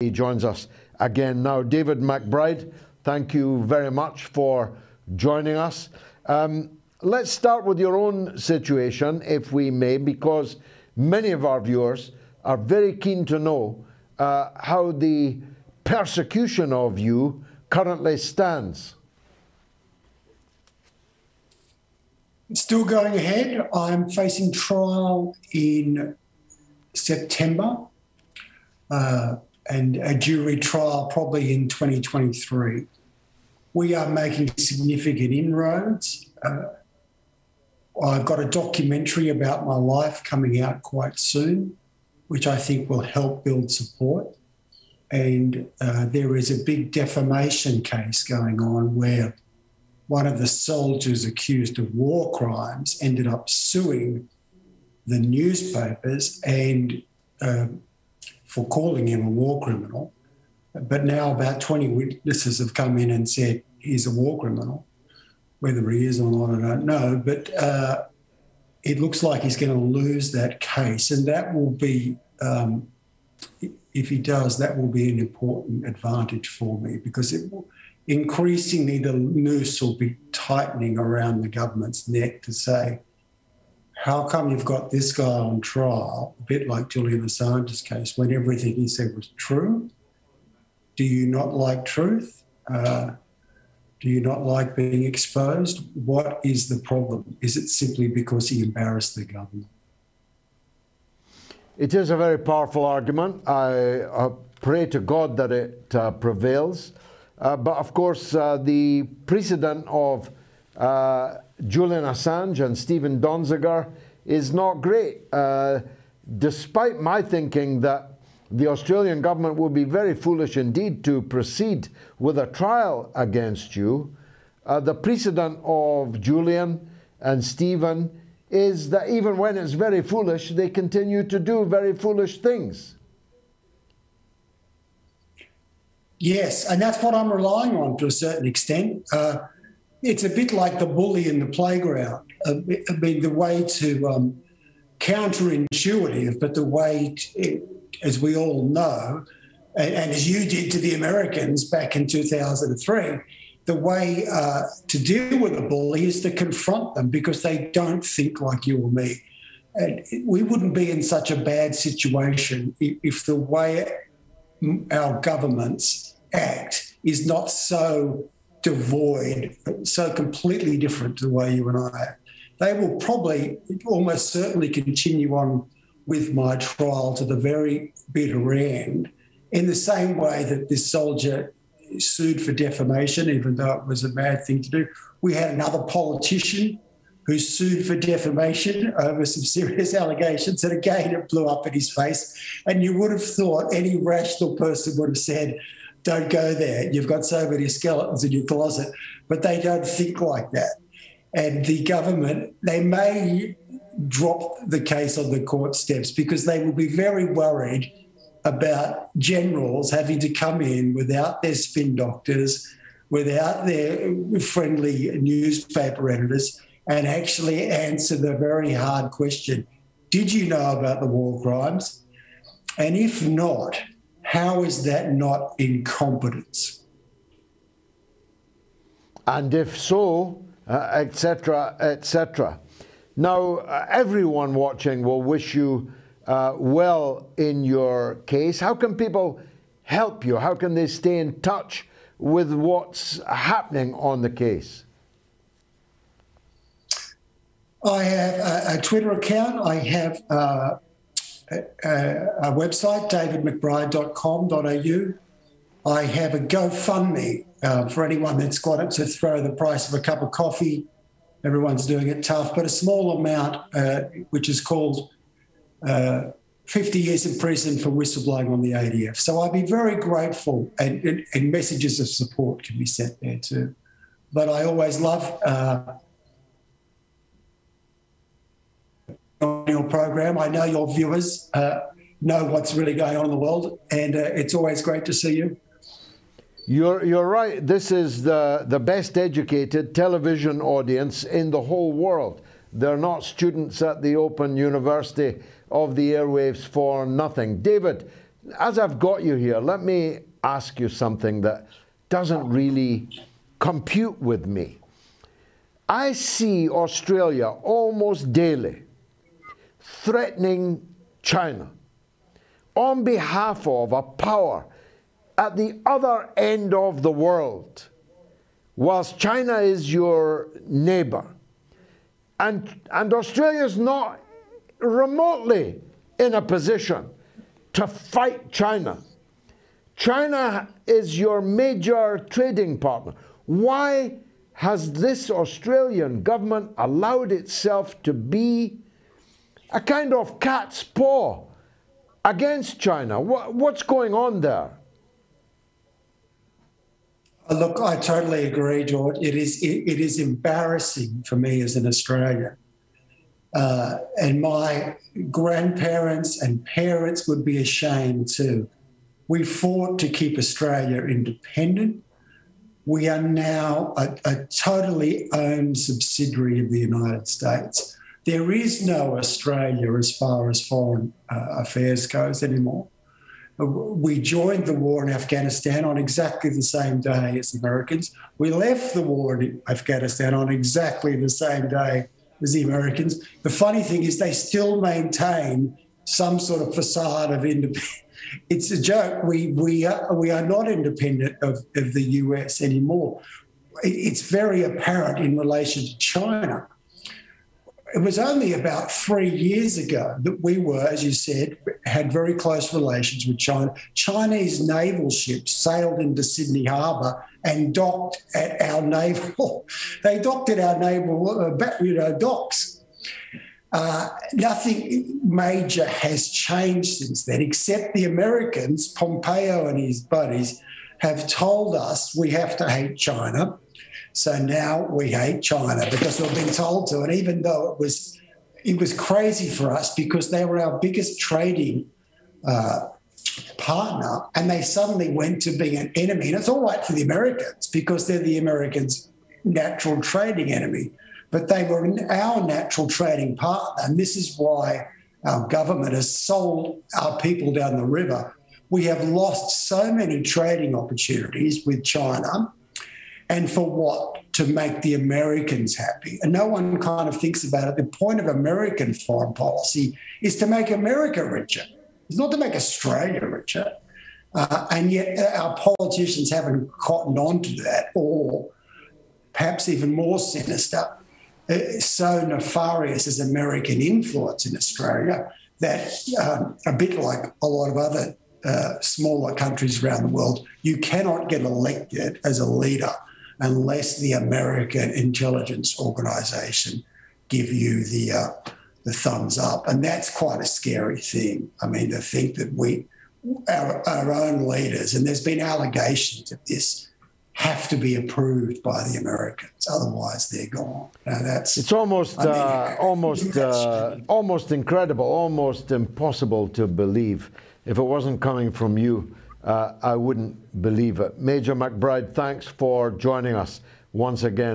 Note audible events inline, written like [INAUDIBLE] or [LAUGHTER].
He joins us again now. David McBride, thank you very much for joining us. Um, let's start with your own situation, if we may, because many of our viewers are very keen to know uh, how the persecution of you currently stands. Still going ahead. I'm facing trial in September uh, and a jury trial probably in 2023. We are making significant inroads. Uh, I've got a documentary about my life coming out quite soon, which I think will help build support. And uh, there is a big defamation case going on where one of the soldiers accused of war crimes ended up suing the newspapers and uh, for calling him a war criminal. But now about 20 witnesses have come in and said he's a war criminal. Whether he is or not, I don't know. But uh, it looks like he's going to lose that case. And that will be, um, if he does, that will be an important advantage for me because it will, increasingly the noose will be tightening around the government's neck to say, how come you've got this guy on trial, a bit like Julian Assange's case, when everything he said was true? Do you not like truth? Uh, do you not like being exposed? What is the problem? Is it simply because he embarrassed the government? It is a very powerful argument. I uh, pray to God that it uh, prevails. Uh, but of course, uh, the precedent of uh, Julian Assange and Stephen Donziger is not great. Uh, despite my thinking that the Australian government would be very foolish indeed to proceed with a trial against you, uh, the precedent of Julian and Stephen is that even when it's very foolish, they continue to do very foolish things. Yes, and that's what I'm relying on to a certain extent. Uh, it's a bit like the bully in the playground. I mean, the way to um, counterintuitive, but the way, to, as we all know, and, and, as you did to the Americans back in 2003, the way uh, to deal with a bully is to confront them because they don't think like you or me. And we wouldn't be in such a bad situation if the way our governments act is not so devoid, so completely different to the way you and I act. They will probably almost certainly continue on with my trial to the very bitter end, in the same way that this soldier sued for defamation, even though it was a bad thing to do. We had another politician who sued for defamation over some serious [LAUGHS] allegations. And again, it blew up in his face. And you would have thought any rational person would have said, don't go there. You've got so many skeletons in your closet. But they don't think like that. And the government, they may drop the case on the court steps because they will be very worried about generals having to come in without their spin doctors, without their friendly newspaper editors, and actually answer the very hard question Did you know about the war crimes? And if not, how is that not incompetence? And if so, etc., uh, etc. Et now, uh, everyone watching will wish you uh, well in your case. How can people help you? How can they stay in touch with what's happening on the case? I have a, a Twitter account. I have uh, a, website, davidmcbride.com.au. I have a GoFundMe uh, for anyone that's got it to throw the price of a cup of coffee. Everyone's doing it tough, but a small amount, uh, which is called uh, 50 years in prison for whistleblowing on the ADF. So I'd be very grateful, and, and, and messages of support can be sent there too. But I always love uh, on your program. I know your viewers uh, know what's really going on in the world, and uh, it's always great to see you. You're, you're right. This is the, the best educated television audience in the whole world. They're not students at the Open University of the Airwaves for nothing. David, as I've got you here, let me ask you something that doesn't really compute with me. I see Australia almost daily threatening China on behalf of a power at the other end of the world, whilst China is your neighbor. And, and Australia is not remotely in a position to fight China. China is your major trading partner. Why has this Australian government allowed itself to be a kind of cat's paw against China? what's going on there? Uh, look, I totally agree, George. It is it, it is embarrassing for me as an Australian, uh, and my grandparents and parents would be ashamed too. We fought to keep Australia independent. We are now a, a totally owned subsidiary of the United States. There is no Australia as far as foreign uh, affairs goes anymore. We joined the war in Afghanistan on exactly the same day as Americans. We left the war in Afghanistan on exactly the same day as the Americans. The funny thing is, they still maintain some sort of facade of independence. [LAUGHS] It's a joke. We, we, are, we are not independent of, of the US anymore. It's very apparent in relation to China it was only about three years ago that we were, as you said, had very close relations with China. Chinese naval ships sailed into Sydney Harbour and docked at our naval. [LAUGHS] They docked at our naval, uh, you know, docks. Uh, nothing major has changed since then, except the Americans, Pompeo and his buddies, have told us we have to hate China so now we hate China because we've been told to. And even though it was it was crazy for us because they were our biggest trading uh, partner, and they suddenly went to being an enemy. And it's all right for the Americans because they're the Americans' natural trading enemy, but they were our natural trading partner. And this is why our government has sold our people down the river. We have lost so many trading opportunities with China and for what? To make the Americans happy. And no one kind of thinks about it. The point of American foreign policy is to make America richer. It's not to make Australia richer. Uh, and yet uh, our politicians haven't cottoned on to that, or perhaps even more sinister, uh, so nefarious is American influence in Australia that um, a bit like a lot of other uh, smaller countries around the world, you cannot get elected as a leader unless the American intelligence organization give you the uh, the thumbs up, and that's quite a scary thing. I mean, to think that we, our, our own leaders, and there's been allegations of this, have to be approved by the Americans, otherwise they're gone. Now that's it's almost I mean, uh, [LAUGHS] almost uh, almost incredible, almost impossible to believe if it wasn't coming from you uh, I wouldn't believe it. Major McBride, thanks for joining us once again.